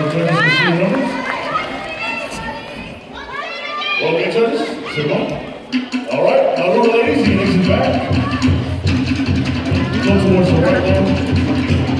Well, sit down. All right, now, ladies, you listen back. Go towards the right now.